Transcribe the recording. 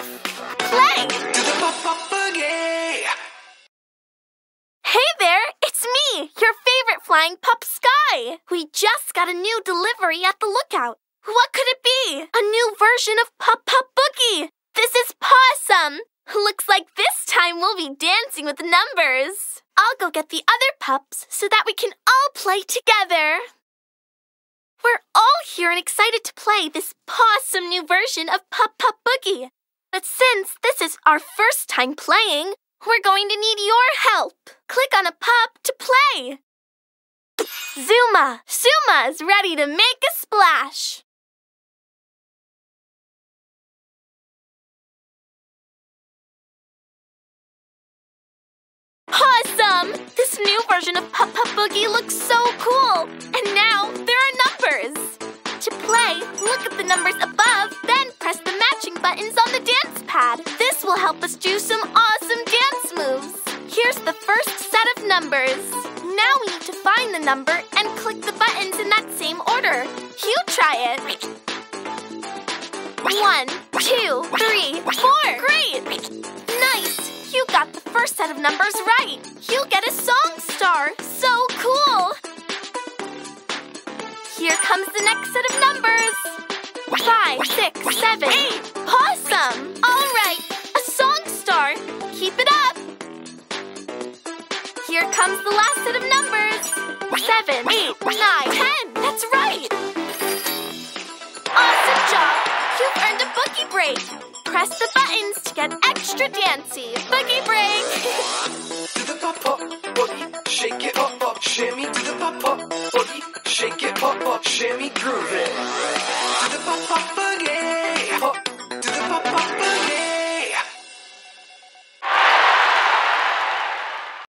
off. Play! Do the pup pup boogie. Hey there, it's me, your favorite flying pup Sky. We just got a new delivery at the lookout. What could it be? A new version of Pup Pup Boogie. This is Pawsome. Looks like this time we'll be dancing with numbers. I'll go get the other pups so that we can all play together. We're all here and excited to play this Pawsome new version of Pup Pup Boogie. But since this is our first time playing, we're going to need your help. Click on a pup to play. Zuma, Zuma's ready to make a splash. Awesome! This new version of Pup Pup Boogie looks so cool. And now Us do some awesome dance moves. Here's the first set of numbers. Now we need to find the number and click the buttons in that same order. You try it. One, two, three, four. Great! Nice! You got the first set of numbers right. You'll get a song star. So cool! Here comes the next set of numbers. Five, six, seven, eight. Keep it up. Here comes the last set of numbers. Seven, eight, nine, ten. That's right. Awesome job. You've earned a boogie break. Press the buttons to get extra dancy. Boogie break. Do the pup pup boogie. Shake it up up, shimmy. Do the pup pup boogie. Shake it pop up, shimmy, groove it.